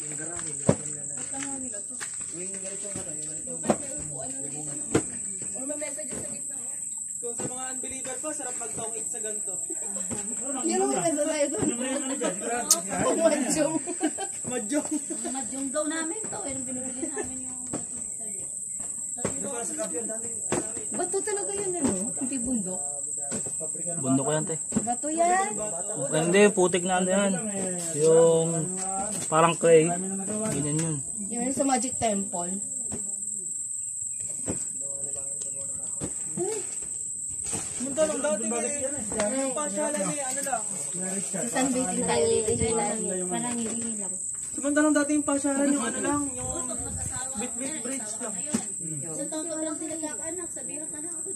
Yung garahe, yung kanila na. Yung ganito nga to, yung ganito. Or ma-message sa gitna. Kung sa mga unbeliever po, sarap magtaong it ganito. Yan ang nasa tayo doon. Madyong. Madyong. Daw namin to. Yan binibili namin yung Bato talaga yun, ano? Hindi bundok. Bundok ko yan, te. Bato yan. Hindi, putik na ano yan. Yung parang clay. Ganyan yun. Yan sa Magic Temple. Munta lang dati may yung pasyalan ni ano lang. Sunbathing tayo dito. panangili lang. Samantalang dati yung pasyalan yung ano lang, yung bit-bit bridge lang. Sa totoo lang sila kakaanak. Sabihan ka na ako?